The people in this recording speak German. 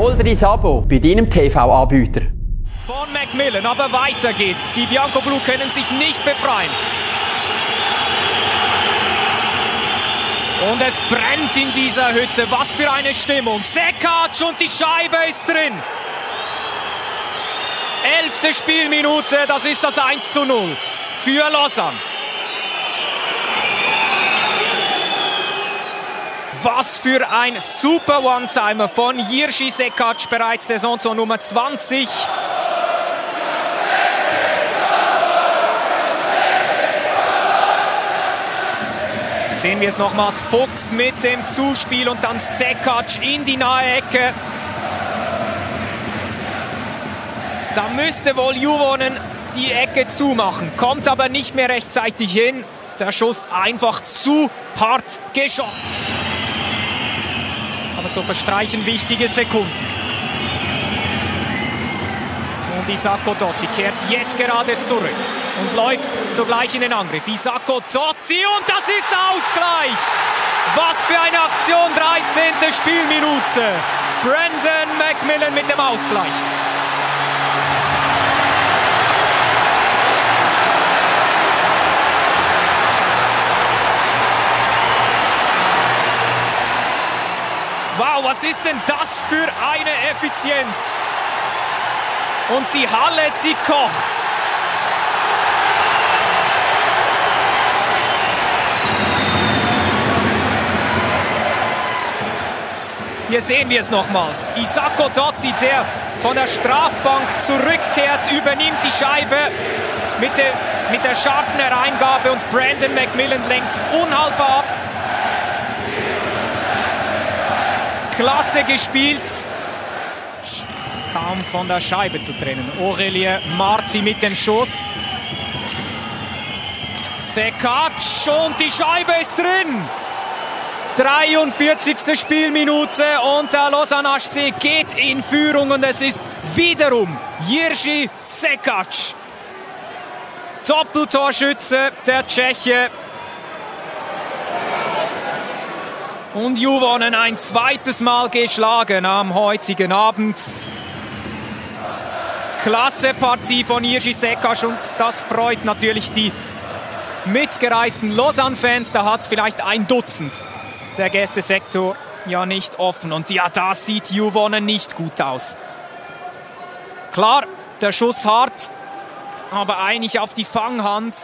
Hol dir dein Abo bei deinem TV-Anbieter. Von Macmillan, aber weiter geht's. Die Bianco Blue können sich nicht befreien. Und es brennt in dieser Hütte. Was für eine Stimmung. Sekac und die Scheibe ist drin. Elfte Spielminute, das ist das 1 zu 0 für Lausanne. Was für ein super One-Timer von Jirschi Sekac, bereits Saison zur Nummer 20. Sehen wir es nochmals. Fuchs mit dem Zuspiel und dann Sekac in die nahe Ecke. Da müsste wohl Juvonen die Ecke zumachen, kommt aber nicht mehr rechtzeitig hin. Der Schuss einfach zu hart geschossen. Aber so verstreichen wichtige Sekunden. Und Isako Dotti kehrt jetzt gerade zurück und läuft sogleich in den Angriff. Isako Dotti und das ist Ausgleich. Was für eine Aktion, 13. Spielminute. Brandon Macmillan mit dem Ausgleich. Wow, was ist denn das für eine Effizienz? Und die Halle, sie kocht. Hier sehen wir es nochmals. Isako Dozzi, der von der Strafbank zurückkehrt, übernimmt die Scheibe mit der, mit der scharfen Hereingabe und Brandon McMillan lenkt unhaltbar ab. Klasse gespielt. Kaum von der Scheibe zu trennen. Aurelie Marzi mit dem Schuss. Sekac und die Scheibe ist drin. 43. Spielminute und der Lausanne HC geht in Führung und es ist wiederum Jirschi Sekac. Doppeltorschütze der Tscheche. Und Juvonen ein zweites Mal geschlagen am heutigen Abend. Klasse Partie von Jirschi Sekac und das freut natürlich die mitgereisten Lausanne-Fans. Da hat es vielleicht ein Dutzend der Gästesektor ja nicht offen. Und ja, da sieht Juvonen nicht gut aus. Klar, der Schuss hart, aber eigentlich auf die Fanghand.